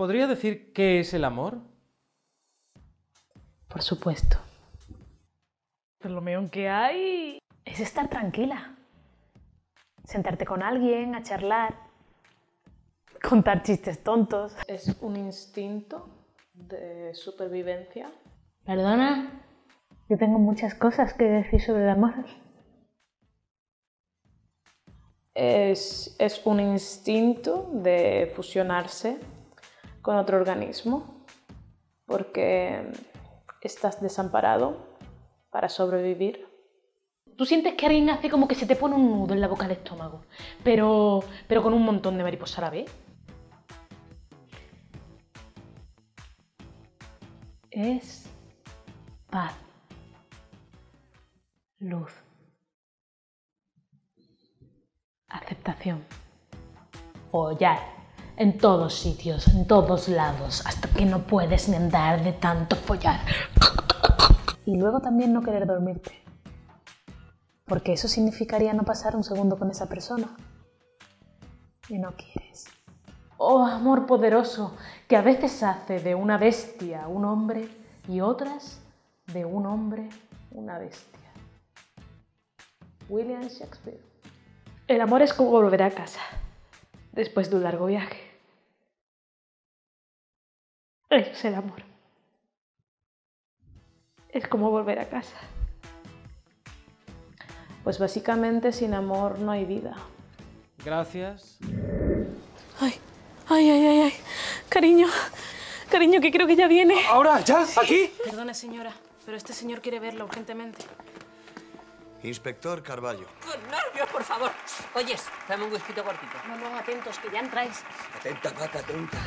¿Podría decir qué es el amor? Por supuesto. Pero lo mejor que hay es estar tranquila. Sentarte con alguien, a charlar, contar chistes tontos. Es un instinto de supervivencia. Perdona, yo tengo muchas cosas que decir sobre el amor. Es, es un instinto de fusionarse con otro organismo porque estás desamparado para sobrevivir. Tú sientes que alguien hace como que se te pone un nudo en la boca del estómago, pero, pero con un montón de mariposas a la vez. Es paz, luz, aceptación, follar en todos sitios, en todos lados, hasta que no puedes ni andar de tanto follar. Y luego también no querer dormirte, porque eso significaría no pasar un segundo con esa persona. Y no quieres. Oh, amor poderoso, que a veces hace de una bestia un hombre y otras de un hombre una bestia. William Shakespeare. El amor es como volver a casa después de un largo viaje. Eso es el amor. Es como volver a casa. Pues básicamente sin amor no hay vida. Gracias. Ay, ay, ay, ay, ay. Cariño, cariño, que creo que ya viene. ¿Ahora? ¿Ya? ¿Aquí? Perdone, señora, pero este señor quiere verla urgentemente. Inspector Carballo. Con nervios, por favor. Oyes, dame un whisky cortito. No, no, atentos, que ya entráis. Atenta, vaca, atenta.